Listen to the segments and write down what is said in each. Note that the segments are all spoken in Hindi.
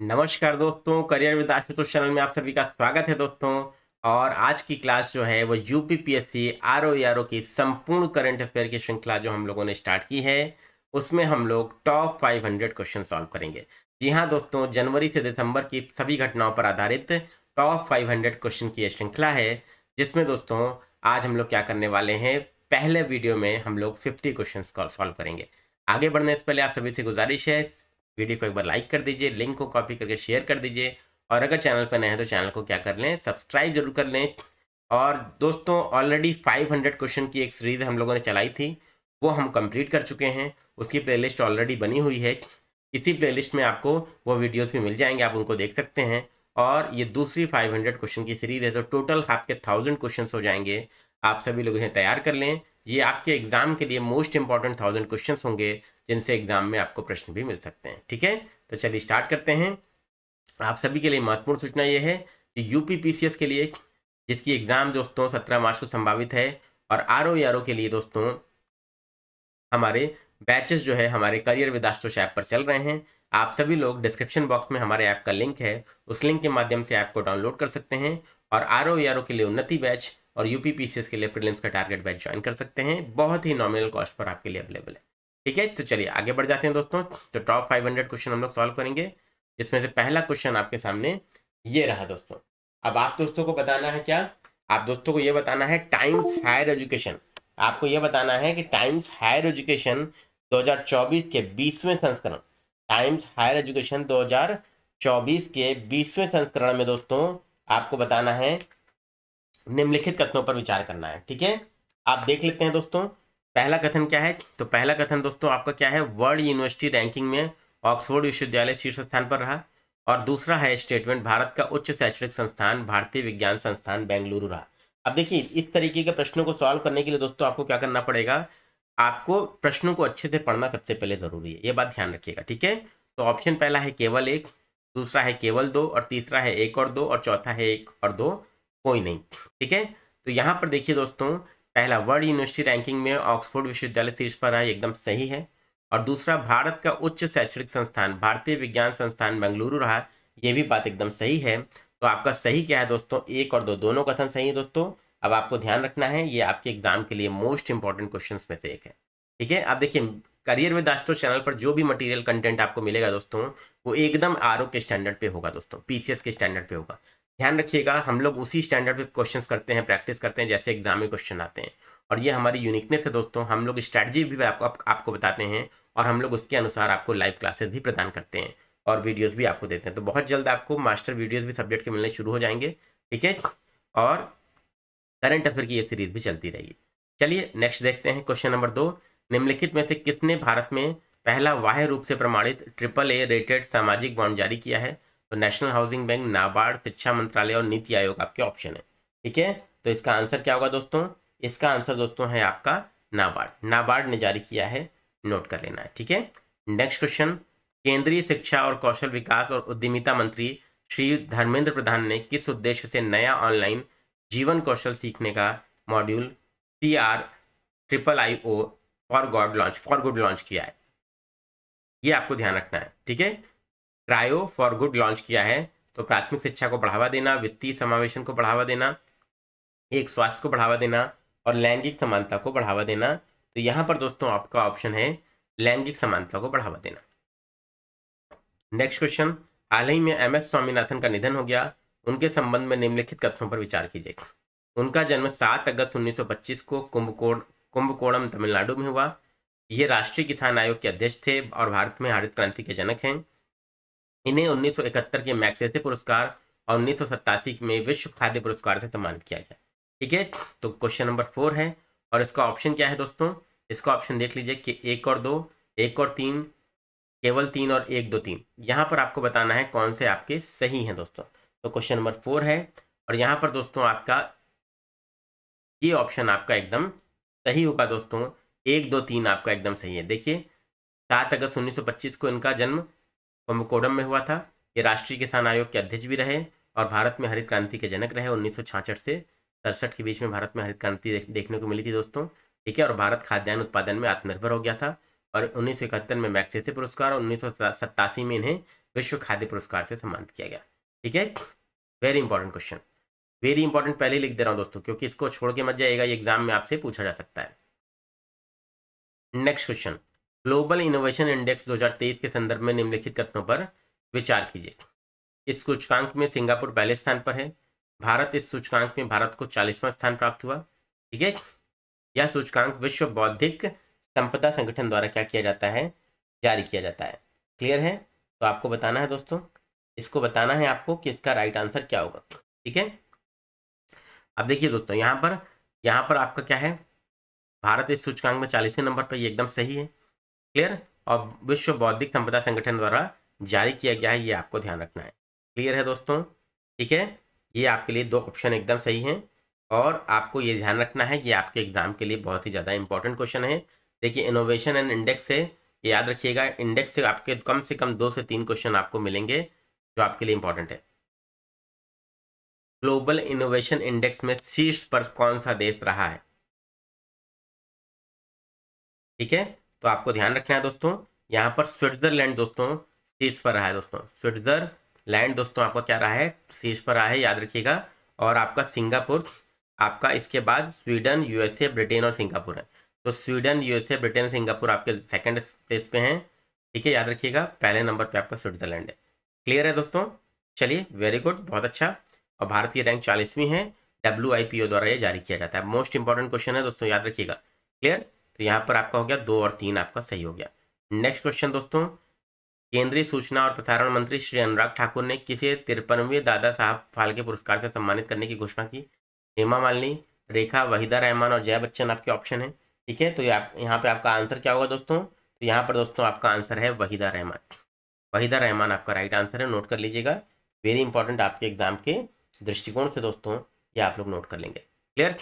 नमस्कार दोस्तों करियर विद आशुतोष चैनल में आप सभी का स्वागत है दोस्तों। और आज की क्लास जो है, वो UPPSC R O R O की संपूर्ण करंट अफेयर की श्रृंखला जो हम लोगों ने स्टार्ट की है, उसमें हम लोग टॉप 500 क्वेश्चन सॉल्व करेंगे। जी हाँ दोस्तों, जनवरी से दिसंबर की सभी घटनाओं पर आधारित टॉप 500 क्वेश्चन की श्रृंखला है, जिसमें दोस्तों, आज हम लोग क्या करने वाले हैं, पहले वीडियो में हम लोग फिफ्टी क्वेश्चन सॉल्व करेंगे। आगे बढ़ने से पहले आप सभी से गुजारिश है वीडियो को एक बार लाइक कर दीजिए, लिंक को कॉपी करके शेयर कर दीजिए, और अगर चैनल पर नए हैं तो चैनल को क्या कर लें, सब्सक्राइब ज़रूर कर लें। और दोस्तों ऑलरेडी 500 क्वेश्चन की एक सीरीज़ हम लोगों ने चलाई थी, वो हम कंप्लीट कर चुके हैं। उसकी प्लेलिस्ट ऑलरेडी बनी हुई है। इसी प्लेलिस्ट में आपको वो वीडियोस भी मिल जाएँगे, आप उनको देख सकते हैं। और ये दूसरी 500 क्वेश्चन की सीरीज़ है तो टोटल आपके थाउज़ेंड क्वेश्चन हो जाएँगे। आप सभी लोग इन्हें तैयार कर लें। ये आपके एग्ज़ाम के लिए मोस्ट इंपॉर्टेंट थाउज़ेंड क्वेश्चन होंगे। जिनसे एग्ज़ाम में आपको प्रश्न भी मिल सकते हैं। ठीक है? तो चलिए स्टार्ट करते हैं। आप सभी के लिए महत्वपूर्ण सूचना यह है कि पीसीएस के लिए, जिसकी एग्ज़ाम दोस्तों सत्रह मार्च को संभावित है, और आर ओ के लिए दोस्तों, हमारे बैचेस जो है, हमारे करियर विदास्तोष ऐप पर चल रहे हैं। आप सभी लोग डिस्क्रिप्शन बॉक्स में हमारे ऐप का लिंक है, उस लिंक के माध्यम से ऐप को डाउनलोड कर सकते हैं, और आर ओ के लिए उन्नति बैच और पीसीएस के लिए प्रीलिम्स का टारगेट बैच ज्वाइन कर सकते हैं। बहुत ही नॉमिनल कॉस्ट पर आपके लिए अवेलेबल है। ठीक है? तो चलिए, आगे बढ़ जाते हैं दोस्तों। तो टॉप 500 क्वेश्चन हम लोग सॉल्व करेंगे। जिसमें से पहला क्वेश्चन आपके सामने ये रहा दोस्तों। अब आप दोस्तों को बताना है क्या? आप दोस्तों को ये बताना है टाइम्स हायर एजुकेशन आपको ये बताना है कि टाइम्स हायर एजुकेशन 2024 के 20वें संस्करण टाइम्स हायर एजुकेशन 2024 के 20वें संस्करण में दोस्तों आपको बताना है, निम्नलिखित कथनों पर विचार करना है। ठीक है? आप देख लेते हैं दोस्तों। पहला कथन क्या है? तो पहला कथन दोस्तों, आपका क्या है? वर्ल्ड यूनिवर्सिटी रैंकिंग में ऑक्सफोर्ड विश्वविद्यालय शीर्ष स्थान पर रहा। और दूसरा है स्टेटमेंट, भारत का उच्च शैक्षणिक संस्थान, भारतीय विज्ञान संस्थान, बेंगलुरु रहा। अब देखिए, इस तरीके के प्रश्नों को सॉल्व करने के लिए दोस्तों, आपको क्या करना पड़ेगा? आपको प्रश्नों को अच्छे से पढ़ना सबसे पहले ज़रूरी है। ये बात ध्यान रखिएगा, ठीक है? तो ऑप्शन पहला है केवल एक, दूसरा है केवल दो, और तीसरा है एक और दो, और चौथा है एक और दो, कोई नहीं, ठीक है? तो यहाँ पर देखिए दोस्तों पहला वर्ल्ड यूनिवर्सिटी रैंकिंग में ऑक्सफोर्ड विश्वविद्यालय शीर्ष पर है एकदम सही है। और दूसरा, भारत का उच्च शैक्षणिक संस्थान, भारतीय विज्ञान संस्थान बेंगलुरु रहा, ये भी बात एकदम सही है। तो आपका सही क्या है दोस्तों? एक और दो, दोनों कथन सही है दोस्तों। अब आपको ध्यान रखना है, ये आपके एग्ज़ाम के लिए मोस्ट इंपॉर्टेंट क्वेश्चन में से एक है। ठीक है? अब देखिए, करियर विद दास्टो चैनल पर जो भी मटेरियल कंटेंट आपको मिलेगा दोस्तों, वो एकदम आर के स्टैंडर्ड पे होगा दोस्तों पीसीएस के स्टैंडर्ड पे होगा। ध्यान रखिएगा हम लोग उसी स्टैंडर्ड पे क्वेश्चंस करते हैं प्रैक्टिस करते हैं जैसे एग्ज़ाम में क्वेश्चन आते हैं। और ये हमारी यूनिकनेस है दोस्तों हम लोग स्ट्रैटेजी भी आपको आप, आपको बताते हैं और हम लोग उसके अनुसार आपको लाइव क्लासेस भी प्रदान करते हैं और वीडियोस भी आपको देते हैं। तो बहुत जल्द आपको मास्टर वीडियोस भी सब्जेक्ट के मिलने शुरू हो जाएँगे ठीक है? और करंट अफेयर की ये सीरीज़ भी चलती रहेगी। चलिए नेक्स्ट देखते हैं क्वेश्चन नंबर दो। निम्नलिखित में से किसने भारत में पहला वाह्य रूप से प्रमाणित ट्रिपल ए रेटेड सामाजिक बॉन्ड जारी किया है? तो नेशनल हाउसिंग बैंक, नाबार्ड, शिक्षा मंत्रालय और नीति आयोग आपके ऑप्शन है। ठीक है? तो इसका आंसर क्या होगा दोस्तों? इसका आंसर दोस्तों है आपका नाबार्ड। नाबार्ड ने जारी किया है नोट कर लेना है। ठीक है? नेक्स्ट क्वेश्चन केंद्रीय शिक्षा और कौशल विकास और उद्यमिता मंत्री श्री धर्मेंद्र प्रधान ने किस उद्देश्य से नया ऑनलाइन जीवन कौशल सीखने का module C R triple I O for god launch for good launch किया है? ये आपको ध्यान रखना है। ठीक है? क्रायो फॉर गुड लॉन्च किया है तो प्राथमिक शिक्षा को बढ़ावा देना, वित्तीय समावेशन को बढ़ावा देना, एक स्वास्थ्य को बढ़ावा देना और लैंगिक समानता को बढ़ावा देना। तो यहाँ पर दोस्तों आपका ऑप्शन है लैंगिक समानता को बढ़ावा देना। नेक्स्ट क्वेश्चन हाल ही में एम एस स्वामीनाथन का निधन हो गया। उनके संबंध में निम्नलिखित कथनों पर विचार कीजिए। उनका जन्म 7 अगस्त 1925 को कुंभकोण, कुंभकोणम तमिलनाडु में हुआ। ये राष्ट्रीय किसान आयोग के अध्यक्ष थे और भारत में हरित क्रांति के जनक हैं। इन्हें 1971 के मैक्सेसे पुरस्कार और उन्नीस सौ सत्तासी में विश्व खाद्य पुरस्कार से सम्मानित किया गया। ठीक है? तो क्वेश्चन नंबर फोर है। और इसका ऑप्शन क्या है दोस्तों? इसका ऑप्शन देख लीजिए कि एक और दो, एक और तीन, केवल तीन और एक दो तीन। यहाँ पर आपको बताना है कौन से आपके सही हैं दोस्तों। तो क्वेश्चन नंबर फोर है। और यहाँ पर दोस्तों आपका ये ऑप्शन आपका एकदम सही होगा दोस्तों। एक दो तीन आपका एकदम सही है। देखिए, सात अगस्त 1925 को इनका जन्म कुंभकोडम में हुआ था। ये राष्ट्रीय किसान आयोग के अध्यक्ष भी रहे और भारत में हरित क्रांति के जनक रहे उन्नीस से सड़सठ के बीच में भारत में हरित क्रांति देखने को मिली थी दोस्तों। ठीक है, और भारत खाद्यान्न उत्पादन में आत्मनिर्भर हो गया था और उन्नीस सौ इकहत्तर में मैक्सेसे पुरस्कार और उन्नीस सौ सत्तासी में इन्हें विश्व खाद्य पुरस्कार से सम्मानित किया गया। ठीक है very important question very important पहले लिख दे रहा हूँ दोस्तों, क्योंकि इसको छोड़ के मत जाएगा ये एग्ज़ाम में आपसे पूछा जा सकता है। Next question global innovation index 2023 के संदर्भ में निम्नलिखित कथनों पर विचार कीजिए। इस सूचकांक में सिंगापुर पहले स्थान पर है। भारत इस सूचकांक में भारत को चालीसवां स्थान प्राप्त हुआ। ठीक है? यह सूचकांक विश्व बौद्धिक संपदा संगठन द्वारा क्या किया जाता है? जारी किया जाता है। क्लियर है? तो आपको बताना है दोस्तों। इसको बताना है आपको कि इसका राइट आंसर क्या होगा। ठीक है? अब देखिए दोस्तों, यहाँ पर यहाँ पर आपका क्या है? भारत इस सूचकांक में चालीसवें नंबर पर ये एकदम सही है। क्लियर? और विश्व बौद्धिक संपदा संगठन द्वारा जारी किया गया है, ये आपको ध्यान रखना है। क्लियर है दोस्तों? ठीक है? ये आपके लिए दो ऑप्शन एकदम सही हैं और आपको ये ध्यान रखना है कि आपके एग्ज़ाम के लिए बहुत ही ज़्यादा इंपॉर्टेंट क्वेश्चन है। देखिए, इनोवेशन एंड इंडेक्स से याद रखिएगा, इंडेक्स से आपके कम से कम दो से तीन क्वेश्चन आपको मिलेंगे जो आपके लिए इंपॉर्टेंट है। ग्लोबल इनोवेशन इंडेक्स में शीर्ष पर कौन सा देश रहा है? ठीक है? तो आपको ध्यान रखना है दोस्तों, यहाँ पर स्विट्जरलैंड दोस्तों, शीर्ष पर रहा है दोस्तों। स्विट्जरलैंड दोस्तों, आपका क्या रहा है? शीर्ष पर रहा है, याद रखिएगा। और आपका सिंगापुर, आपका इसके बाद स्वीडन, यूएसए, ब्रिटेन और सिंगापुर है। तो स्वीडन, यूएसए, ब्रिटेन, सिंगापुर आपके सेकंड प्लेस पे हैं। ठीक है, याद रखिएगा, पहले नंबर पे आपका स्विट्जरलैंड है। क्लियर है दोस्तों? चलिए वेरी गुड बहुत अच्छा। और भारत की रैंक चालीसवीं है। डब्ल्यू आई पी ओ द्वारा ये जारी किया जाता है। मोस्ट इंपॉर्टेंट क्वेश्चन है दोस्तों, याद रखिएगा। क्लियर तो यहाँ पर आपका हो गया दो और तीन आपका सही हो गया। नेक्स्ट क्वेश्चन दोस्तों, केंद्रीय सूचना और प्रसारण मंत्री श्री अनुराग ठाकुर ने किसे तिरपनवे दादा साहब फाल्के पुरस्कार से सम्मानित करने की घोषणा की? हेमा मालिनी, रेखा, वहीदा रहमान और जया बच्चन आपके ऑप्शन है। ठीक है तो आप, यहाँ पर आपका आंसर क्या होगा दोस्तों? तो यहाँ पर दोस्तों आपका आंसर है वहीदा रहमान। वहीदा रहमान आपका राइट आंसर है नोट कर लीजिएगा। वेरी इंपॉर्टेंट आपके एग्ज़ाम के दृष्टिकोण से दोस्तों, ये आप लोग नोट कर लेंगे। क्लियर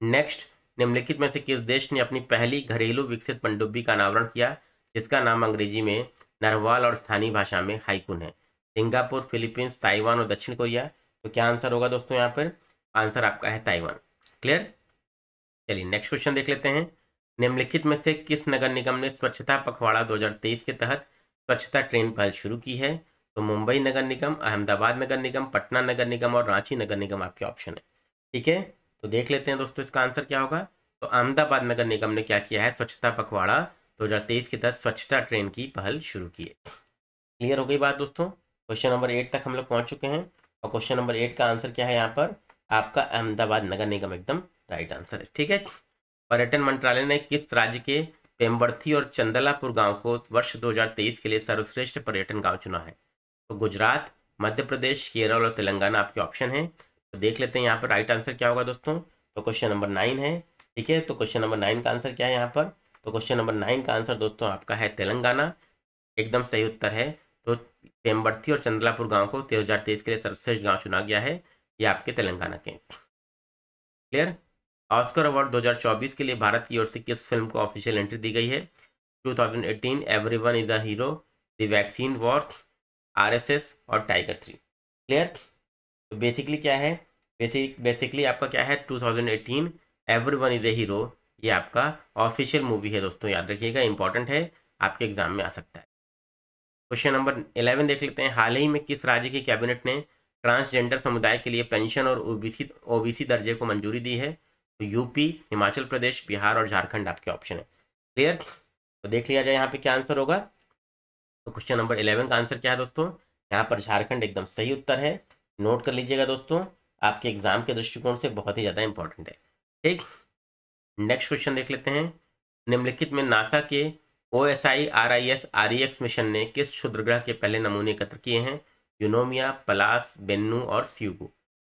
नेक्स्ट निम्नलिखित में से किस देश ने अपनी पहली घरेलू विकसित पनडुब्बी का अनावरण किया, जिसका नाम अंग्रेज़ी में नरवाल और स्थानीय भाषा में हाइकुन है? सिंगापुर, फिलीपींस, ताइवान और दक्षिण कोरिया। तो क्या आंसर होगा दोस्तों यहाँ पर? आंसर आपका है ताइवान। क्लियर? चलिए नेक्स्ट क्वेश्चन देख लेते हैं। निम्नलिखित में से किस नगर निगम ने स्वच्छता पखवाड़ा 2023 के तहत स्वच्छता ट्रेन पहल शुरू की है? तो मुंबई नगर निगम, अहमदाबाद नगर निगम, पटना नगर निगम और रांची नगर निगम आपके ऑप्शन है। ठीक है? तो देख लेते हैं दोस्तों, इसका आंसर क्या होगा? तो अहमदाबाद नगर निगम ने क्या किया है? स्वच्छता पखवाड़ा दो हज़ार तेईस के तहत स्वच्छता ट्रेन की पहल शुरू की है। क्लियर हो गई बात दोस्तों? क्वेश्चन नंबर एट तक हम लोग पहुँच चुके हैं। और क्वेश्चन नंबर एट का आंसर क्या है यहाँ पर? आपका अहमदाबाद नगर निगम एकदम राइट आंसर है। ठीक है? पर्यटन मंत्रालय ने किस राज्य के पेम्बर्थी और चंदलापुर गाँव को वर्ष 2023 के लिए सर्वश्रेष्ठ पर्यटन गाँव चुना है? तो गुजरात, मध्य प्रदेश, केरल और तेलंगाना आपके ऑप्शन है। देख लेते हैं यहाँ पर राइट आंसर क्या होगा दोस्तों? तो क्वेश्चन नंबर नाइन है, ठीक है? तो क्वेश्चन नंबर नाइन का आंसर क्या है यहाँ पर? तो क्वेश्चन नंबर नाइन का आंसर दोस्तों आपका है तेलंगाना। एकदम सही उत्तर है। तो पेम्बर्थी और चंदलापुर गाँव को दो हज़ार तेईस के लिए सर्वश्रेष्ठ गाँव चुना गया है, ये आपके तेलंगाना के। क्लियर ऑस्कर अवार्ड 2024 के लिए भारत की ओर से किस फ़िल्म को ऑफिशियल एंट्री दी गई है? 2018 everyone is a hero the vaccine war RSS और टाइगर थ्री क्लियर तो बेसिकली क्या है? बेसिक बेसिकली आपका क्या है? 2018 एवरीवन इज़ ए हीरो ये आपका ऑफिशियल मूवी है दोस्तों, याद रखिएगा इंपॉर्टेंट है, आपके एग्ज़ाम में आ सकता है। क्वेश्चन नंबर इलेवन देख लेते हैं। हाल ही में किस राज्य की कैबिनेट ने ट्रांसजेंडर समुदाय के लिए पेंशन और ओबीसी ओबीसी दर्जे को मंजूरी दी है? तो यूपी हिमाचल प्रदेश बिहार और झारखंड आपके ऑप्शन है। क्लियर तो देख लिया जाए यहाँ पे क्या आंसर होगा। तो क्वेश्चन नंबर इलेवन का आंसर क्या है दोस्तों? यहाँ पर झारखंड एकदम सही उत्तर है। नोट कर लीजिएगा दोस्तों, आपके एग्ज़ाम के दृष्टिकोण से बहुत ही ज़्यादा इंपॉर्टेंट है। ठीक? नेक्स्ट क्वेश्चन देख लेते हैं। निम्नलिखित में नासा के O S I R I S R E X mission ने किस क्षुद्रग्रह के पहले नमूने एकत्र किए हैं? यूनोमिया पलास बेन्नू और स्यूगू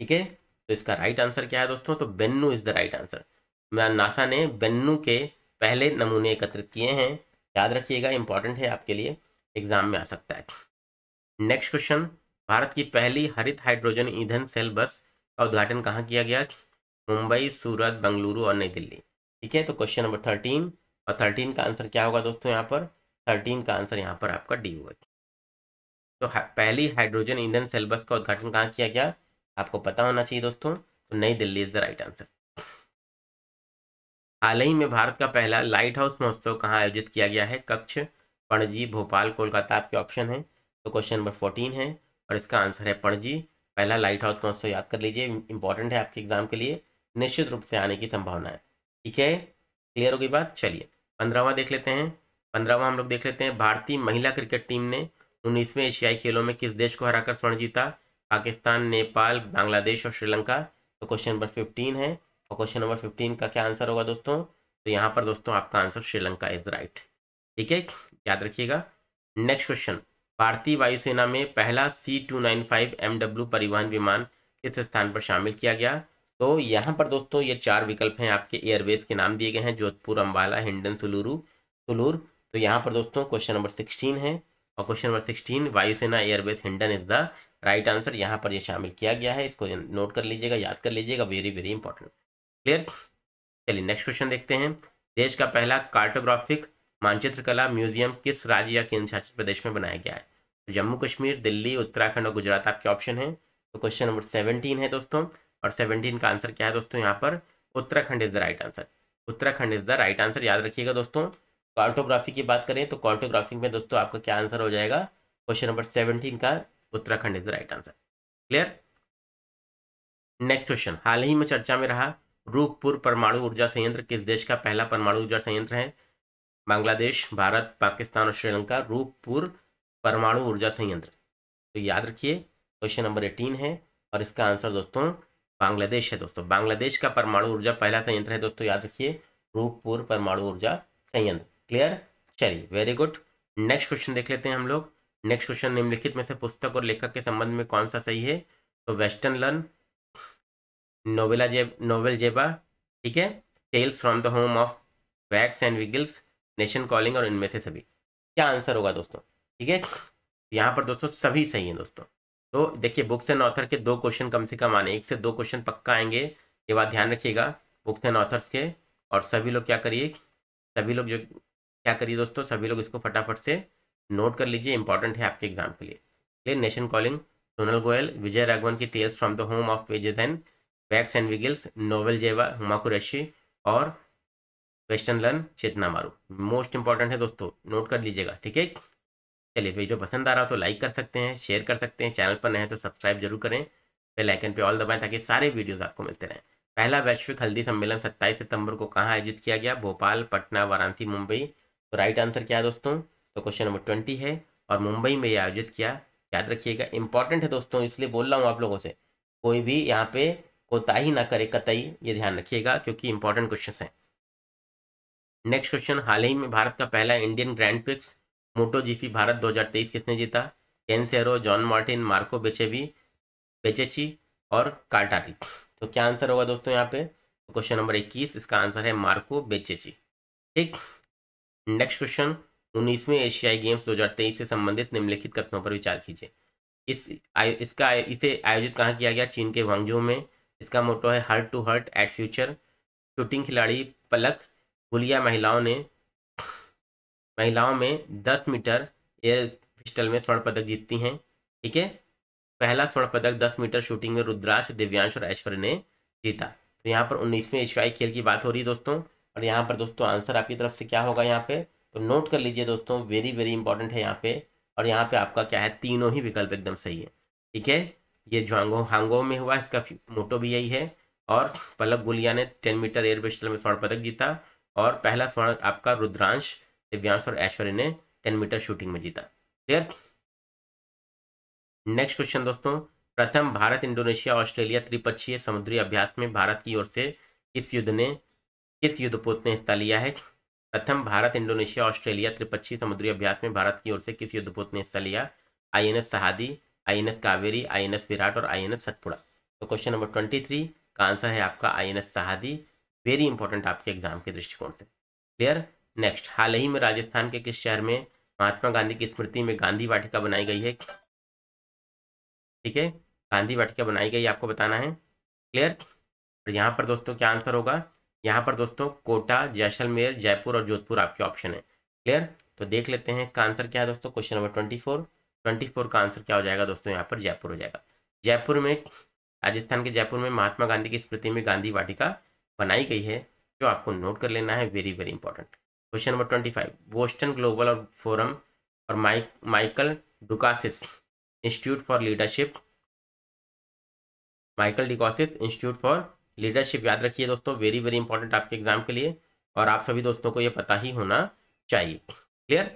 ठीक है? तो इसका राइट आंसर क्या है दोस्तों? तो Bennu is the right answer NASA ने बेन्नू के पहले नमूने एकत्रित किए हैं। याद रखिएगा इंपॉर्टेंट है, आपके लिए एग्ज़ाम में आ सकता है। नेक्स्ट क्वेश्चन भारत की पहली हरित हाइड्रोजन ईंधन सेल बस का उद्घाटन कहाँ किया गया? मुंबई, सूरत, बंगलुरु और नई दिल्ली। ठीक है तो क्वेश्चन नंबर थर्टीन और थर्टीन का आंसर क्या होगा दोस्तों यहाँ पर? थर्टीन का आंसर यहाँ पर आपका डी होगा। तो पहली हाइड्रोजन ईंधन सेल बस का उद्घाटन कहाँ किया गया? आपको पता होना चाहिए दोस्तों तो New Delhi is the right answer हाल ही में भारत का पहला लाइट हाउस महोत्सव कहाँ आयोजित किया गया है? कक्ष, पणजी, भोपाल, कोलकाता, आपके ऑप्शन है। तो क्वेश्चन नंबर फोर्टीन है और इसका आंसर है पणजी। पहला लाइट हाउस महोत्सव याद कर लीजिए इंपॉर्टेंट है आपके एग्ज़ाम के लिए, निश्चित रूप से आने की संभावना है। ठीक है? क्लियर होगी बात? चलिए, पंद्रहवा देख लेते हैं। पंद्रहवा हम लोग देख लेते हैं, भारतीय महिला क्रिकेट टीम ने उन्नीसवें एशियाई खेलों में किस देश को हराकर स्वर्ण जीता? पाकिस्तान, नेपाल, बांग्लादेश और श्रीलंका। तो क्वेश्चन नंबर फिफ्टीन है। और क्वेश्चन नंबर फिफ्टीन का क्या आंसर होगा दोस्तों? तो यहाँ पर दोस्तों आपका आंसर श्रीलंका इज़ राइट ठीक है? याद रखिएगा। नेक्स्ट क्वेश्चन भारतीय वायुसेना में पहला C two nine five M W परिवहन विमान किस स्थान पर शामिल किया गया? तो यहाँ पर दोस्तों ये चार विकल्प हैं आपके एयरबेस के नाम दिए गए हैं, जोधपुर अम्बाला हिंडन, सुलूरू, सुलूर। तो यहाँ पर दोस्तों क्वेश्चन नंबर सिक्सटीन है और क्वेश्चन नंबर सिक्सटीन, वायुसेना, airbase, Hindan is the right answer. यहाँ पर ये शामिल किया गया है, इसको नोट कर लीजिएगा, याद कर लीजिएगा, वेरी वेरी इंपॉर्टेंट। क्लियर? चलिए नेक्स्ट क्वेश्चन देखते हैं। देश का पहला कार्टोग्राफिक मानचित्र कला म्यूज़ियम किस राज्य या केंद्र शासित प्रदेश में बनाया गया है? तो जम्मू कश्मीर, दिल्ली, उत्तराखंड और गुजरात आपके ऑप्शन है? तो क्वेश्चन नंबर सेवनटीन है दोस्तों, और सेवनटीन का आंसर क्या है दोस्तों यहाँ पर? Uttarakhand is the right answer Uttarakhand is the right answer याद रखिएगा दोस्तों। कार्टोग्राफी की बात करें तो कार्टोग्राफी में दोस्तों आपका क्या आंसर हो जाएगा? क्वेश्चन नंबर सेवनटीन का Uttarakhand is the right answer clear next question हाल ही में चर्चा में रहा, रूपपुर परमाणु ऊर्जा संयंत्र किस देश का पहला परमाणु ऊर्जा संयंत्र है? बांग्लादेश, भारत, पाकिस्तान और श्रीलंका रूपपुर परमाणु ऊर्जा संयंत्र। तो याद रखिए, क्वेश्चन नंबर एटीन है और इसका आंसर दोस्तों बांग्लादेश है दोस्तों। बांग्लादेश का परमाणु ऊर्जा पहला संयंत्र है दोस्तों, याद रखिए रूपपुर परमाणु ऊर्जा संयंत्र। क्लियर चलिए वेरी गुड नेक्स्ट क्वेश्चन देख लेते हैं हम लोग। नेक्स्ट क्वेश्चन निम्नलिखित में से पुस्तक और लेखक के संबंध में कौन सा सही है? तो वेस्टर्न लर्न नोवेला जेब नोवेल जेबा, ठीक है? Tales from the home of wax and wiggles nation calling और इनमें से सभी। क्या आंसर होगा दोस्तों? ठीक है? यहाँ पर दोस्तों सभी सही हैं दोस्तों। तो देखिए बुक्स एंड ऑथर के दो क्वेश्चन कम से कम आने। एक से दो क्वेश्चन पक्का आएँगे, ये बात ध्यान रखिएगा बुक्स एंड ऑथर्स के। और सभी लोग क्या करिए? सभी लोग जो, क्या करिए दोस्तों? सभी लोग इसको फटाफट से नोट कर लीजिए। इंपॉर्टेंट है आपके एग्ज़ाम के लिए। Clear nation calling Sonal Goyal, Vijay Raghavan की tales from the home of wages and wax and wiggles novel Zeba Huma Qureshi और वेस्टर्न लर्न चेतना मारू। मोस्ट इंपॉर्टेंट है दोस्तों नोट कर लीजिएगा, ठीक है? चलिए वीडियो पसंद आ रहा हो तो लाइक कर सकते हैं शेयर कर सकते हैं चैनल पर नए हैं तो सब्सक्राइब ज़रूर करें। बेल आइकन पे ऑल दबाएँ ताकि सारे वीडियोस आपको मिलते रहें। पहला वैश्विक हल्दी सम्मेलन 27 सितंबर को कहाँ आयोजित किया गया? भोपाल, पटना, वाराणसी, मुंबई। तो राइट आंसर क्या है दोस्तों? तो क्वेश्चन नंबर ट्वेंटी है और मुंबई में ये आयोजित किया, याद रखिएगा इंपॉर्टेंट है दोस्तों, इसलिए बोल रहा हूँ आप लोगों से, कोई भी यहाँ पे कोताही ना करे, कतई, ये ध्यान रखिएगा, क्योंकि इंपॉर्टेंट क्वेश्चन है। नेक्स्ट क्वेश्चन हाल ही में भारत का पहला Indian grand prix moto GP Bharat 2023 किसने जीता? केन sero John Martin Marco Bezzecchi Bezzecchi और काटारी तो क्या आंसर होगा दोस्तों यहाँ पे? क्वेश्चन नंबर 21 इसका आंसर है मार्को बेचेची ठीक? नेक्स्ट क्वेश्चन उन्नीसवें एशियाई गेम्स 2023 से संबंधित निम्नलिखित कथनों पर विचार कीजिए। इस इसका इसे आयोजित कहाँ किया गया? चीन के वांगजू में। इसका मोटो है heart to heart at future shooting खिलाड़ी पलक गुलिया महिलाओं ने, महिलाओं में 10 मीटर एयर पिस्टल में स्वर्ण पदक जीतती हैं, ठीक है? पहला स्वर्ण पदक 10 मीटर शूटिंग में रुद्राक्ष, दिव्यांश और ऐश्वर्य ने जीता। तो यहाँ पर उन्नीसवें एशियाई खेल की बात हो रही है दोस्तों, और यहाँ पर दोस्तों आंसर आपकी तरफ़ से क्या होगा यहाँ पे? तो नोट कर लीजिए दोस्तों वेरी वेरी इंपॉर्टेंट है यहाँ पे, और यहाँ पे आपका क्या है? तीनों ही विकल्प एकदम सही है, ठीक है? ये ज्वांगो हांगो में हुआ, इसका मोटो भी यही है, और पलक गुलिया ने टेन मीटर एयर पिस्टल में स्वर्ण पदक जीता और पहला स्वर्ण आपका रुद्रांश, दिव्यांश और ऐश्वर्य ने टेन मीटर शूटिंग में जीता। क्लियर नेक्स्ट क्वेश्चन दोस्तों, प्रथम भारत, इंडोनेशिया, ऑस्ट्रेलिया, त्रिपक्षीय समुद्री अभ्यास में भारत की ओर से किस युद्ध ने, किस युद्धपोत ने हिस्सा लिया है? प्रथम भारत, इंडोनेशिया, ऑस्ट्रेलिया, त्रिपक्षीय समुद्री अभ्यास में भारत की ओर से किस युद्धपोत ने हिस्सा लिया? I N S Sahyadri I N S Kaveri I N S Virat और आई एन एस सतपुड़ा तो क्वेश्चन नंबर ट्वेंटी थ्री का आंसर है आपका I N S Sahyadri very important आपके एग्ज़ाम के दृष्टिकोण से। क्लियर? नेक्स्ट, हाल ही में राजस्थान के किस शहर में महात्मा गांधी की स्मृति में गांधी वाटिका बनाई गई है? ठीक है, गांधी वाटिका बनाई गई, आपको बताना है। क्लियर? और यहाँ पर दोस्तों क्या आंसर होगा? यहाँ पर दोस्तों कोटा, जैसलमेर, जयपुर और जोधपुर आपके ऑप्शन है। क्लियर? तो देख लेते हैं इसका आंसर क्या है दोस्तों? Question number twenty four. Twenty four का आंसर क्या हो जाएगा दोस्तों? यहाँ पर जयपुर हो जाएगा। जयपुर में, राजस्थान के जयपुर में महात्मा गांधी की स्मृति में गांधी वाटिका बनाई गई है, जो आपको नोट कर लेना है very very important question number twenty five Boston global और फोरम और mike Michael Dukakis institute for leadership Michael Dukakis institute for leadership याद रखिए दोस्तों वेरी वेरी इंपॉर्टेंट आपके एग्ज़ाम के लिए और आप सभी दोस्तों को ये पता ही होना चाहिए. Clear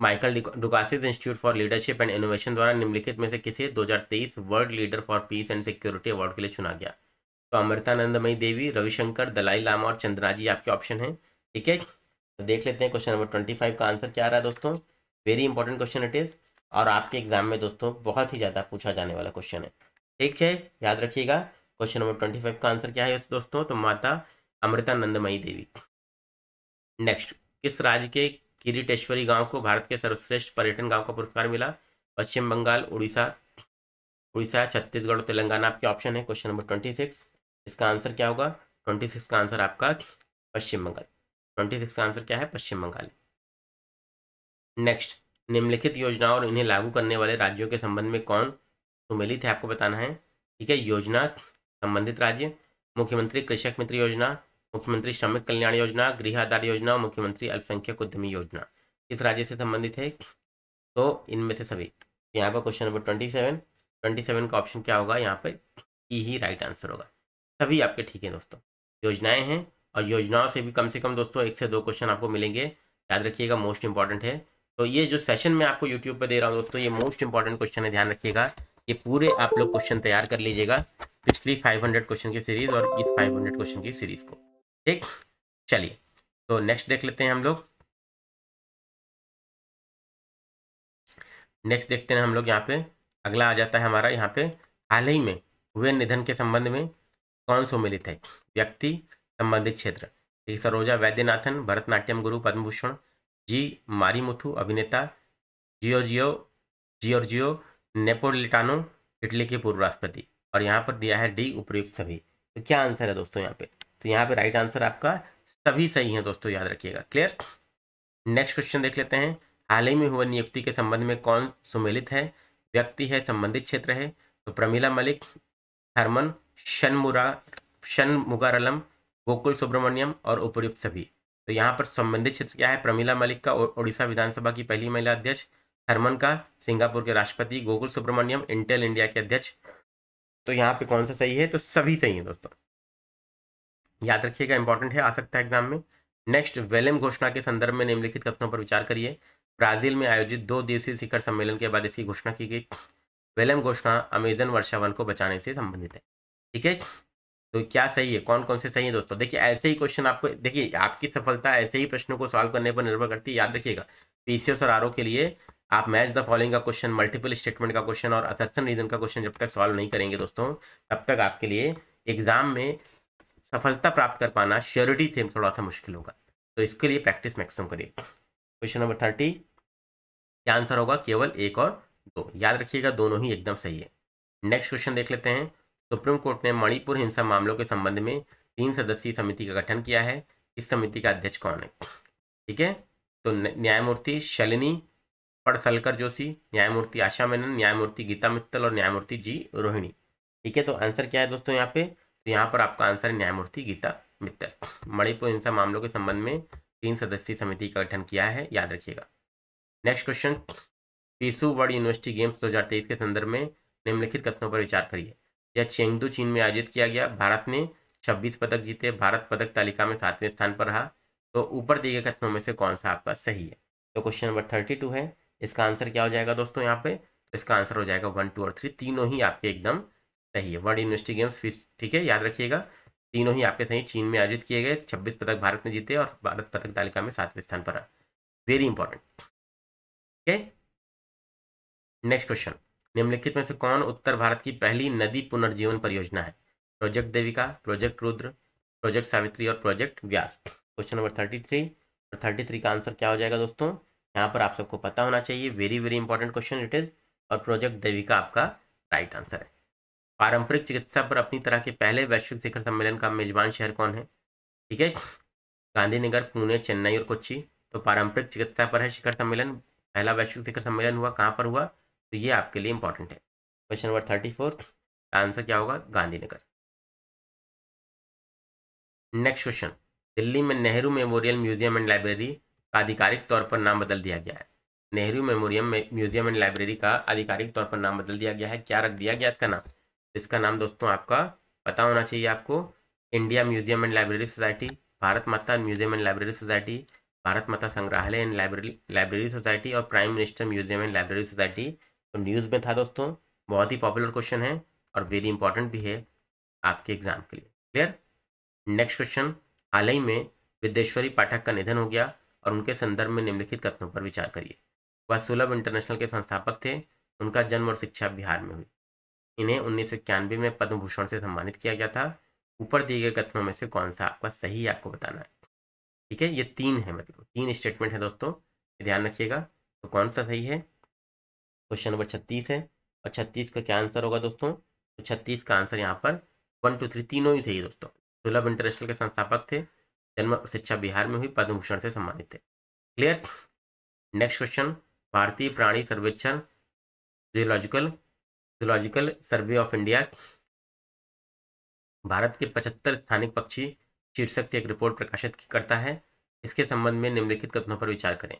Michael Dukakis institute for leadership and innovation द्वारा निम्नलिखित में से किसे 2023 world leader for peace and security award के लिए चुना गया? तो अमृतानंदमयी देवी, रविशंकर, दलाई लामा और चंद्रा जी, आपके ऑप्शन है। ठीक है? तो देख लेते हैं क्वेश्चन नंबर ट्वेंटी फाइव का आंसर क्या आ रहा है दोस्तों? Very important question it is और आपके एग्ज़ाम में दोस्तों बहुत ही ज़्यादा पूछा जाने वाला क्वेश्चन है। ठीक है? याद रखिएगा क्वेश्चन नंबर ट्वेंटी फाइव का आंसर क्या है दोस्तों? तो माता अमृतानंदमयी देवी। नेक्स्ट किस राज्य के किरीटेश्वरी गाँव को भारत के सर्वश्रेष्ठ पर्यटन गाँव का पुरस्कार मिला? पश्चिम बंगाल, उड़ीसा उड़ीसा, छत्तीसगढ़ और तेलंगाना, आपके ऑप्शन है। क्वेश्चन नंबर ट्वेंटी सिक्स इसका आंसर क्या होगा? ट्वेंटी सिक्स का आंसर आपका पश्चिम बंगाल। ट्वेंटी सिक्स का आंसर क्या है? पश्चिम बंगाल नेक्स्ट, निम्नलिखित योजनाओं और इन्हें लागू करने वाले राज्यों के संबंध में कौन सुमेलित है आपको बताना है। ठीक है, योजना, संबंधित राज्य, मुख्यमंत्री कृषक मित्र योजना, मुख्यमंत्री श्रमिक कल्याण योजना, गृह आधार योजना और मुख्यमंत्री अल्पसंख्यक उद्यमी योजना। किस राज्य से संबंधित है? तो इनमें से सभी। यहाँ पर question number twenty seven. Twenty seven का ऑप्शन क्या होगा? यहाँ पर ई ही राइट आंसर होगा। सभी आपके ठीक है दोस्तों। योजनाएँ हैं और योजनाओं से भी कम से कम दोस्तों एक से दो क्वेश्चन आपको मिलेंगे। याद रखिएगा मोस्ट इंपॉर्टेंट है। तो ये जो सेशन मैं आपको यूट्यूब पर दे रहा हूँ दोस्तों, ये मोस्ट इंपॉर्टेंट क्वेश्चन है, ध्यान रखिएगा। ये पूरे आप लोग क्वेश्चन तैयार कर लीजिएगा पिछली 500 क्वेश्चन की सीरीज़ और इस 500 क्वेश्चन की सीरीज़ को। ठीक? चलिए तो नेक्स्ट देख लेते हैं हम लोग। नेक्स्ट देखते हैं हम लोग यहाँ पे। अगला आ जाता है हमारा यहाँ पे। हाल ही में हुए निधन के संबंध में कौन सम्मिलित है? व्यक्ति, संबंधित क्षेत्र। सरोजा वैद्यनाथन, भरतनाट्यम गुरु पद्मभूषण, जी मारीमुथु अभिनेता, जियोजियो जियोर्जियो नेपोलिटानो, इटली के पूर्व राष्ट्रपति। और यहाँ पर दिया है डी उपयुक्त सभी। तो क्या आंसर है दोस्तों यहाँ पे? तो यहाँ पे राइट आंसर आपका सभी सही है दोस्तों, याद रखिएगा। क्लियर नेक्स्ट क्वेश्चन देख लेते हैं। हाल ही में हुआ नियुक्ति के संबंध में कौन सुमेलित है? व्यक्ति है, संबंधित क्षेत्र है। तो प्रमीला मलिक, हरमन शनमुरा, शनमुगारलम गोकुल सुब्रमण्यम और उपयुक्त सभी। तो यहाँ पर संबंधित क्षेत्र क्या है? प्रमीला मलिक का उड़ीसा विधानसभा की पहली महिला अध्यक्ष, हरमन का, सिंगापुर के राष्ट्रपति गोकुल सुब्रमण्यम इंटेल इंडिया के अध्यक्ष। तो यहाँ पे कौन सा सही है? तो सभी सही है दोस्तों। याद रखिएगा इंपॉर्टेंट है, आ सकता है एग्ज़ाम में। नेक्स्ट वेलम घोषणा के संदर्भ में निम्नलिखित कथनों पर विचार करिए। ब्राज़ील में आयोजित दो दिवसीय शिखर सम्मेलन के बाद इसकी घोषणा की गई। वेलम घोषणा अमेजन वर्षावन को बचाने से संबंधित है। ठीक है? तो क्या सही है? कौन कौन से सही है दोस्तों? देखिए, ऐसे ही क्वेश्चन आपको, देखिए, आपकी सफलता ऐसे ही प्रश्नों को सॉल्व करने पर निर्भर करती है, याद रखिएगा। पीसीएस और आरओ के लिए आप मैच द फॉलोइंग का क्वेश्चन मल्टीपल स्टेटमेंट का क्वेश्चन और असर्सन रीजन का क्वेश्चन जब तक सॉल्व नहीं करेंगे दोस्तों, तब तक आपके लिए एग्ज़ाम में सफलता प्राप्त कर पाना श्योरिटी से थोड़ा सा मुश्किल होगा। तो इसके लिए प्रैक्टिस मैक्सिमम करिए। क्वेश्चन नंबर थर्टी क्या आंसर होगा? केवल एक और दो। याद रखिएगा, दोनों ही एकदम सही है। नेक्स्ट क्वेश्चन देख लेते हैं। सुप्रीम कोर्ट ने मणिपुर हिंसा मामलों के संबंध में तीन सदस्यीय समिति का गठन किया है। इस समिति का अध्यक्ष कौन है? ठीक है? तो न्यायमूर्ति शलिनी पड़सलकर जोशी, न्यायमूर्ति आशा मेनन, न्यायमूर्ति गीता मित्तल और न्यायमूर्ति जी रोहिणी। ठीक है? तो आंसर क्या है दोस्तों यहाँ पे? तो यहाँ पर आपका आंसर है न्यायमूर्ति गीता मित्तल। मणिपुर हिंसा मामलों के संबंध में तीन सदस्यीय समिति का गठन किया है। याद रखिएगा। Next question. FISU world university games दो हज़ार तेईस के संदर्भ में निम्नलिखित कथनों पर विचार करिए। यह चेंगदू चीन में आयोजित किया गया। भारत ने 26 पदक जीते, भारत पदक तालिका में सातवें स्थान पर रहा। तो ऊपर दिए गए कथनों में से कौन सा आपका सही है? तो क्वेश्चन नंबर थर्टी टू है। इसका आंसर क्या हो जाएगा दोस्तों यहाँ पे? तो इसका आंसर हो जाएगा वन टू और थ्री तीनों ही आपके एकदम सही है। वर्ल्ड यूनिवर्सिटी गेम्स फिस ठीक है? याद रखिएगा। तीनों ही आपके सही। चीन में आयोजित किए गए। छब्बीस पदक भारत ने जीते और भारत पदक तालिका में सातवें स्थान पर रहा। Very important okay next question निम्नलिखित में से कौन उत्तर भारत की पहली नदी पुनर्जीवन परियोजना है? Project Devika, project Rudra, project Savitri और project Vyas. Question number thirty three और थर्टी थ्री का आंसर क्या हो जाएगा दोस्तों? यहाँ पर आप सबको पता होना चाहिए very very important question it is और प्रोजेक्ट देविका आपका राइट आंसर है। पारंपरिक चिकित्सा पर अपनी तरह के पहले वैश्विक शिखर सम्मेलन का मेजबान शहर कौन है? ठीक है? गांधीनगर, पुणे, चेन्नई और कोच्चि। तो पारंपरिक चिकित्सा पर है शिखर सम्मेलन। पहला वैश्विक शिखर सम्मेलन हुआ। कहाँ पर हुआ? तो ये आपके लिए इंपॉर्टेंट है। Question number thirty fourth answer क्या होगा? गांधीनगर। नेक्स्ट क्वेश्चन दिल्ली में Nehru memorial museum and library का आधिकारिक तौर पर नाम बदल दिया गया है। Nehru memorial museum and library का आधिकारिक तौर पर नाम बदल दिया गया है। क्या रख दिया गया इसका नाम? इसका नाम दोस्तों आपका पता होना चाहिए आपको। India museum and library society, Bharat Mata museum and library society, Bharat Mata संग्रहालय एंड लाइब्रेरी लाइब्रेरी सोसाइटी और prime minister museum and library society तो न्यूज़ में था दोस्तों, बहुत ही पॉपुलर क्वेश्चन है और वेरी इंपॉर्टेंट भी है आपके एग्ज़ाम के लिए। क्लियर नेक्स्ट क्वेश्चन हाल ही में विद्येश्वरी पाठक का निधन हो गया और उनके संदर्भ में निम्नलिखित कथनों पर विचार करिए। वह सुलभ इंटरनेशनल के संस्थापक थे, उनका जन्म और शिक्षा बिहार में हुई। इन्हें उन्नीस सौ इक्यानबे में पद्म भूषण से सम्मानित किया गया था। ऊपर दिए गए कथनों में से कौन सा आपका सही आपको बताना है। ठीक है? ये तीन है मतलब तीन स्टेटमेंट है दोस्तों ध्यान रखिएगा। तो कौन सा सही है? क्वेश्चन नंबर छत्तीस है। और छत्तीस का क्या आंसर होगा दोस्तों? तो छत्तीस का आंसर यहाँ पर वन, टू, थ्री तीनों ही सही दोस्तों। सुलभ इंटरनेशनल के संस्थापक थे, जन्म शिक्षा बिहार में हुई पद्म भूषण से सम्मानित थे। क्लियर नेक्स्ट क्वेश्चन भारतीय प्राणी सर्वेक्षण geological geological survey of India Bharat के पचहत्तर स्थानिक पक्षी शीर्षक से एक रिपोर्ट प्रकाशित करता है। इसके संबंध में निम्नलिखित कथनों पर विचार करें।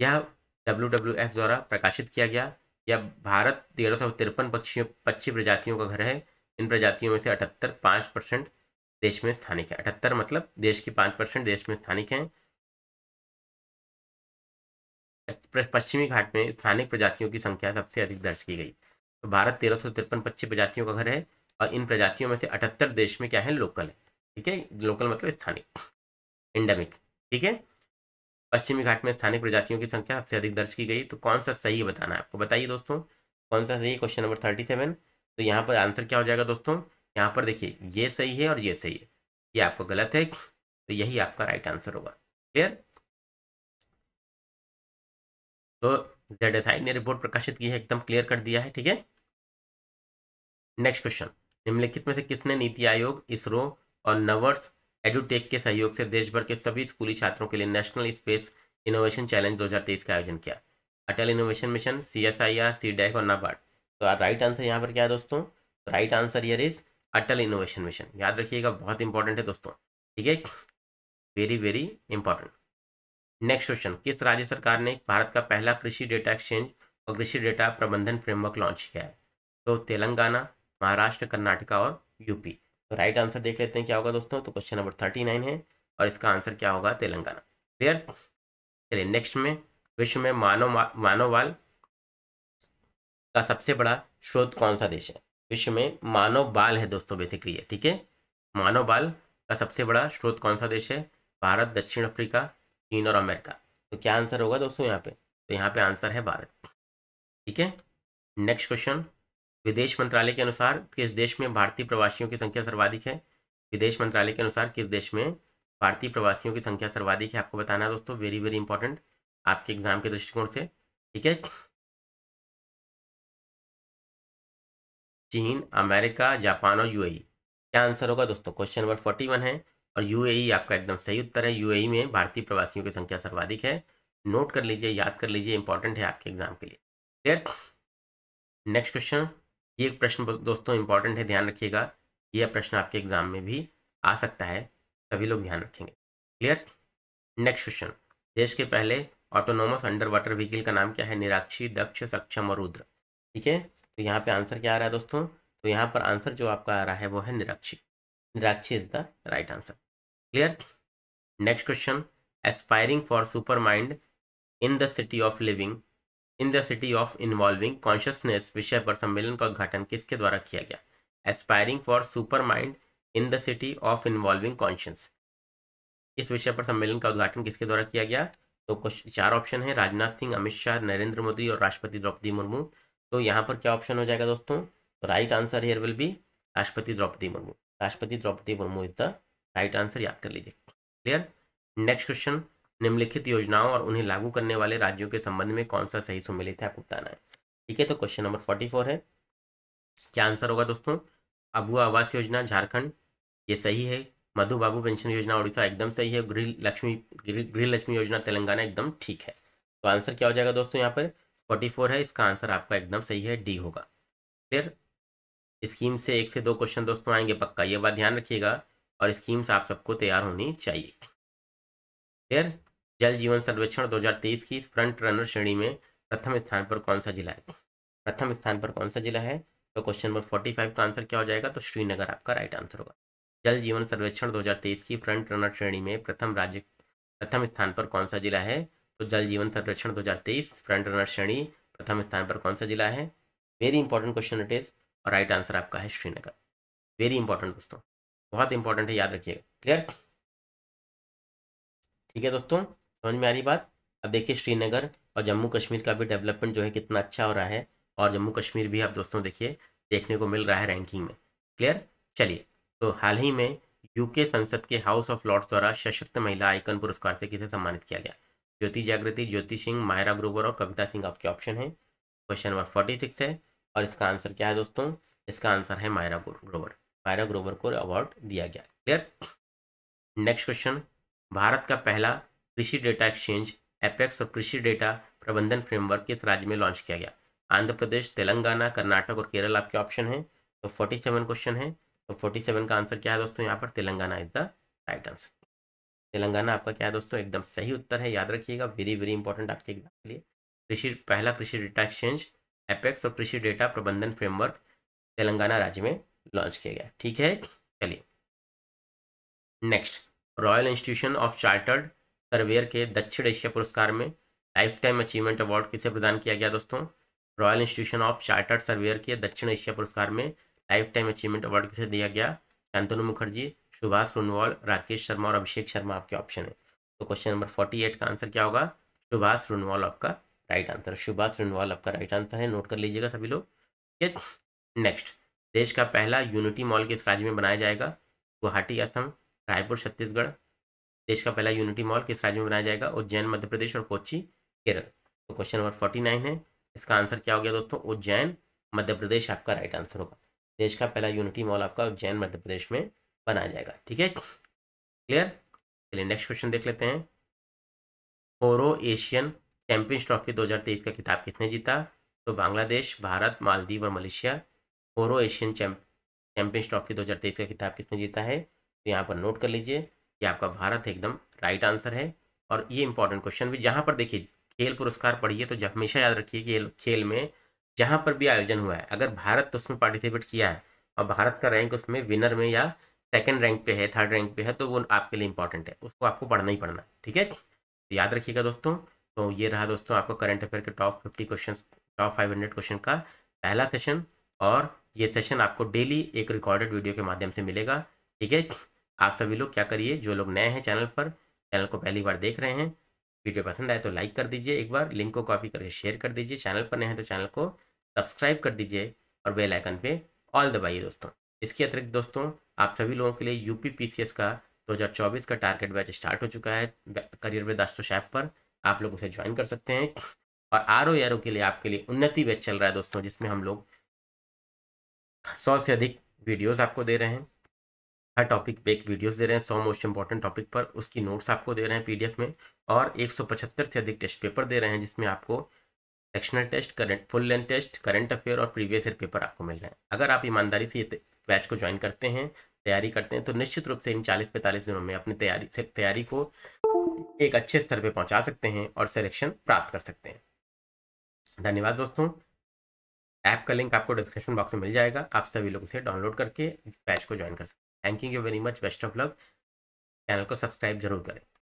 यह एफ़ द्वारा प्रकाशित किया गया। यह भारत तेरह सौ तिरपन पक्षियों, पक्षी प्रजातियों का घर है। इन प्रजातियों में से अठहत्तर पाँच परसेंट देश में स्थानिक है। अठहत्तर मतलब देश की पाँच परसेंट देश में स्थानिक हैं। पश्चिमी घाट में स्थानिक प्रजातियों की संख्या सबसे अधिक दर्ज की गई। तो भारत तेरह सौ तिरपन पच्चीस प्रजातियों का घर है और इन प्रजातियों में से अठहत्तर देश में क्या है? लोकल है। ठीक है? लोकल मतलब स्थानिक। इंडमिक ठीक है? पश्चिमी घाट में स्थानिक प्रजातियों की संख्या सबसे अधिक दर्ज की गई। तो कौन सा सही बताना है आपको। बताइए दोस्तों, कौन सा सही क्वेश्चन नंबर थर्टी सेवन तो यहाँ पर आंसर क्या हो जाएगा दोस्तों? यहाँ पर देखिए, ये सही है और ये सही है। ये आपको गलत है तो यही आपका राइट आंसर होगा। क्लियर तो जेड एस ने रिपोर्ट प्रकाशित की है, एकदम क्लियर कर दिया है, ठीक है? नेक्स्ट क्वेश्चन निम्नलिखित में से किसने नीति आयोग, इसरो और नवर्स एडुटेक के सहयोग से देश भर के सभी स्कूली छात्रों के लिए नेशनल स्पेस इनोवेशन चैलेंज 2023 का आयोजन किया। Atal innovation mission C S I R C DAC और नाबार्ड तो राइट आंसर यहाँ पर क्या है दोस्तों? Right answer here is Atal innovation mission. याद रखिएगा, बहुत इंपॉर्टेंट है दोस्तों। ठीक है? Very very important next question किस राज्य सरकार ने भारत का पहला कृषि डेटा एक्सचेंज और कृषि डेटा प्रबंधन फ्रेमवर्क लॉन्च किया है? तो तेलंगाना, महाराष्ट्र, कर्नाटका और यूपी तो राइट आंसर देख लेते हैं क्या होगा दोस्तों तो क्वेश्चन नंबर थर्टी नाइन है और इसका आंसर क्या होगा तेलंगाना। क्लियर चलिए नेक्स्ट में, विश्व में मानव, मानववाल का सबसे बड़ा स्रोत कौन सा देश है? विश्व में मानव बाल है दोस्तों बेसिकली है ठीक है? मानव बाल का सबसे बड़ा स्रोत कौन सा देश है? भारत, दक्षिण अफ्रीका, चीन और अमेरिका। तो क्या आंसर होगा दोस्तों यहाँ पे? तो यहाँ पे आंसर है भारत, ठीक है? नेक्स्ट क्वेश्चन विदेश मंत्रालय के अनुसार किस देश में भारतीय प्रवासियों की संख्या सर्वाधिक है? विदेश मंत्रालय के अनुसार किस देश में भारतीय प्रवासियों की संख्या सर्वाधिक है? आपको बताना दोस्तों वेरी वेरी इंपॉर्टेंट आपके एग्ज़ाम के दृष्टिकोण से, ठीक है? चीन, अमेरिका, जापान और यूएई क्या आंसर होगा दोस्तों? क्वेश्चन नंबर फोर्टी वन है और यूएई आपका एकदम सही उत्तर है। यूएई में भारतीय प्रवासियों की संख्या सर्वाधिक है। नोट कर लीजिए, याद कर लीजिए इंपॉर्टेंट है आपके एग्ज़ाम के लिए। क्लियर नेक्स्ट क्वेश्चन ये प्रश्न दोस्तों इंपॉर्टेंट है, ध्यान रखिएगा। यह प्रश्न आपके एग्ज़ाम में भी आ सकता है सभी लोग ध्यान रखेंगे। क्लियर नेक्स्ट क्वेश्चन देश के पहले ऑटोनोमस अंडर वाटर व्हीकल का नाम क्या है? निराक्षी, दक्ष, सक्षम और रुद्र। ठीक है? तो यहाँ पे आंसर क्या आ रहा है दोस्तों? तो यहाँ पर आंसर जो आपका आ रहा है वो है Nirakshi. Nirakshi is the right answer clear next question aspiring for super mind in the city of living in the city of involving consciousness विषय पर सम्मेलन का उद्घाटन किसके द्वारा किया गया? Aspiring for super mind in the city of involving conscious इस विषय पर सम्मेलन का उद्घाटन किसके द्वारा किया गया? तो कुछ चार ऑप्शन है, राजनाथ सिंह, अमित शाह, नरेंद्र मोदी और राष्ट्रपति द्रौपदी मुर्मू। तो यहाँ पर क्या ऑप्शन हो जाएगा दोस्तों? Right answer here will be राष्ट्रपति द्रौपदी मुर्मू। राष्ट्रपति Draupadi Murmu is the right answer याद कर लीजिए। क्लियर नेक्स्ट क्वेश्चन निम्नलिखित योजनाओं और उन्हें लागू करने वाले राज्यों के संबंध में कौन सा सही सुमिलित है, आपको बताना है। ठीक है तो क्वेश्चन नंबर फोर्टी फोर है। क्या आंसर होगा दोस्तों? अबुआ आवास योजना, झारखंड, ये सही है। मधु बाबू पेंशन योजना उड़ीसा एकदम सही है। गृह लक्ष्मी गृह लक्ष्मी योजना, तेलंगाना एकदम ठीक है। तो आंसर क्या हो जाएगा दोस्तों यहाँ पर? फोर्टी फोर है। इसका आंसर आपका एकदम सही है डी होगा। फिर स्कीम से एक से दो क्वेश्चन दोस्तों आएँगे पक्का। ये बात ध्यान रखिएगा और स्कीम्स आप सबको तैयार होनी चाहिए। क्लियर जल जीवन सर्वेक्षण 2023 की फ्रंट रनर श्रेणी में प्रथम स्थान पर कौन सा जिला है? प्रथम स्थान पर कौन सा जिला है? तो क्वेश्चन नंबर फोर्टी फाइव का आंसर क्या हो जाएगा? तो श्रीनगर आपका राइट आंसर होगा। जल जीवन सर्वेक्षण 2023 की फ्रंट रनर श्रेणी में प्रथम राज्य, प्रथम स्थान पर कौन सा जिला है? तो जल जीवन सर्वेक्षण 2023 फ्रंट रनर श्रेणी, प्रथम स्थान पर कौन सा जिला है? Very important question it is और राइट आंसर आपका है श्रीनगर। वेरी इंपॉर्टेंट दोस्तों, बहुत इंपॉर्टेंट है, याद रखिएगा। क्लियर ठीक है दोस्तों? समझ में आ रही बात? अब देखिए श्रीनगर और जम्मू कश्मीर का भी डेवलपमेंट जो है कितना अच्छा हो रहा है और जम्मू कश्मीर भी आप दोस्तों देखिए, देखने को मिल रहा है रैंकिंग में। क्लियर चलिए तो हाल ही में यूके संसद के हाउस ऑफ़ लॉर्ड्स द्वारा सशक्त महिला आइकन पुरस्कार से किसे सम्मानित किया गया? ज्योति जागृति, ज्योति सिंह, मायरा ग्रोवर और कविता सिंह आपके ऑप्शन है। क्वेश्चन नंबर फोर्टी सिक्स है और इसका आंसर क्या है दोस्तों? इसका आंसर है मायरा ग्रोवर। मायरा ग्रोवर को अवार्ड दिया गया। क्लियर नेक्स्ट क्वेश्चन भारत का पहला कृषि डेटा एक्सचेंज, एपेक्स और कृषि डेटा प्रबंधन फ्रेमवर्क किस राज्य में लॉन्च किया गया। आंध्र प्रदेश, तेलंगाना, कर्नाटक और केरल आपके ऑप्शन है। तो फोर्टी सेवन क्वेश्चन है। तो फोर्टी सेवन का आंसर क्या है दोस्तों? यहाँ पर Telangana is the right answer Telangana आपका क्या है दोस्तों? एकदम सही उत्तर है। याद रखिएगा वेरी वेरी इंपॉर्टेंट आपके एग्ज़ाम के लिए। कृषि, पहला कृषि डेटा एक्सचेंज, एपेक्स और कृषि डेटा प्रबंधन फ्रेमवर्क तेलंगाना राज्य में लॉन्च किया गया। ठीक है? चलिए। Next, royal institution of chartered surveyor के दक्षिण एशिया पुरस्कार में लाइफ टाइम अचीवमेंट अवार्ड किसे प्रदान किया गया दोस्तों? Royal institution of chartered surveyor के दक्षिण एशिया पुरस्कार में लाइफ टाइम अचीवमेंट अवार्ड किसे दिया गया? शांतनु मुखर्जी, सुभाष रुनवाल राकेश शर्मा और अभिषेक शर्मा आपके ऑप्शन है। तो क्वेश्चन नंबर फोर्टी एट का आंसर क्या होगा? सुभाष रुनवाल आपका राइट आंसर सुभाष रुनवाल आपका राइट आंसर है। नोट कर लीजिएगा सभी लोग। नेक्स्ट देश का पहला यूनिटी मॉल किस राज्य में बनाया जाएगा? गुवाहाटी, असम, रायपुर, छत्तीसगढ़ देश का पहला यूनिटी मॉल किस राज्य में बनाया जाएगा? उज्जैन, मध्य प्रदेश और कोची केरल। तो क्वेश्चन नंबर फोर्टी नाइन है। इसका आंसर क्या हो गया दोस्तों? उज्जैन, मध्य प्रदेश आपका राइट आंसर होगा। देश का पहला यूनिटी मॉल आपका उज्जैन, मध्य प्रदेश में बनाया जाएगा। ठीक है? क्लियर चलिए नेक्स्ट क्वेश्चन देख लेते हैं। फोरो एशियन चैंपियंस ट्रॉफी 2023 का किताब किसने जीता? तो बांग्लादेश, भारत, मालदीव और मलेशिया। फोरो एशियन चैंपियंस ट्रॉफी 2023 का किताब किसने जीता है? तो यहाँ पर नोट कर लीजिए। कि आपका भारत एकदम राइट आंसर है। और ये इंपॉर्टेंट क्वेश्चन भी जहाँ पर देखिए, खेल पुरस्कार पढ़िए तो हमेशा याद रखिए कि खेल में जहाँ पर भी आयोजन हुआ है, अगर भारत तो उसमें पार्टिसिपेट किया है, और भारत का रैंक उसमें विनर में या सेकेंड रैंक पे है थर्ड रैंक पे है तो वो आपके लिए इंपॉर्टेंट है। उसको आपको पढ़ना ही पढ़ना, ठीक है? तो याद रखिएगा दोस्तों तो ये रहा दोस्तों आपका करंट अफेयर के top fifty question top five hundred question का पहला सेशन और ये सेशन आपको डेली एक रिकॉर्डेड वीडियो के माध्यम से मिलेगा, ठीक है? आप सभी लोग क्या करिए, जो लोग नए हैं चैनल पर, चैनल को पहली बार देख रहे हैं, वीडियो पसंद आए तो लाइक कर दीजिए एक बार, लिंक को कॉपी करके शेयर कर दीजिए, चैनल पर नए हैं तो चैनल को सब्सक्राइब कर दीजिए और बेल आइकन पे ऑल दबाइए दोस्तों। इसके अतिरिक्त दोस्तों, आप सभी लोगों के लिए पीसीएस का 2024 का टारगेट बैच स्टार्ट हो चुका है करियर आस्ट्रो शैप पर, आप लोग उसे ज्वाइन कर सकते हैं। और आर ओ के लिए आपके लिए उन्नति बैच चल रहा है दोस्तों, जिसमें हम लोग सौ से अधिक वीडियोस आपको दे रहे हैं। हर टॉपिक पे एक वीडियोस दे रहे हैं, सौ मोस्ट इंपॉर्टेंट टॉपिक पर, उसकी नोट्स आपको दे रहे हैं पीडीएफ में, और 175 से अधिक टेस्ट पेपर दे रहे हैं, जिसमें आपको sectional test current full length test current affair और प्रीवियस ईयर पेपर आपको मिल रहे हैं। अगर आप ईमानदारी से ये बैच को ज्वाइन करते हैं, तैयारी करते हैं तो निश्चित रूप से इन चालीस पैंतालीस दिनों में अपनी तैयारी से, तैयारी को एक अच्छे स्तर पर पहुँचा सकते हैं और सिलेक्शन प्राप्त कर सकते हैं। धन्यवाद दोस्तों। ऐप का लिंक आपको डिस्क्रिप्शन बॉक्स में मिल जाएगा। आप सभी लोग उसे डाउनलोड करके बैच को ज्वाइन कर सकते हैं। Thank you very much best of luck. Channel को सब्सक्राइब ज़रूर करें।